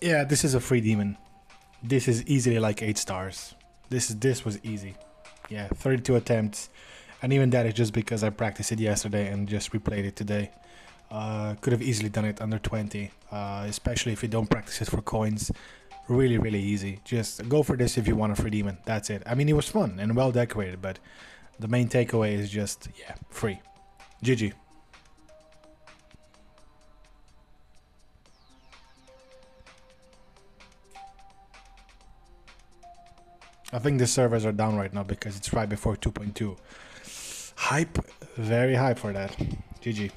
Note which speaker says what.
Speaker 1: Yeah, this is a free demon. This is easily like 8 stars. This is this was easy. Yeah, 32 attempts. And even that is just because I practiced it yesterday and just replayed it today. Uh, could have easily done it under 20, uh, especially if you don't practice it for coins. Really, really easy. Just go for this if you want a free demon. That's it. I mean, it was fun and well decorated, but the main takeaway is just, yeah, free. GG. I think the servers are down right now because it's right before 2.2. Hype, very hype for that. GG.